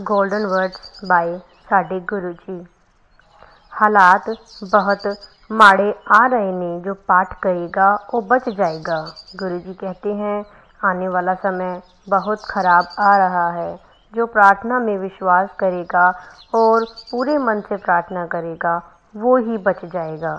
Golden words by ਸਾਡੇ ਗੁਰੂ ਜੀ। ਹਾਲਾਤ ਬਹੁਤ माड़े आ रहे ने जो पाठ करेगा वो बच जाएगा गुरु जी कहते हैं आने वाला समय बहुत ख़राब आ रहा है जो प्रार्थना में विश्वास करेगा और पूरे मन से प्रार्थना करेगा वो ही बच जाएगा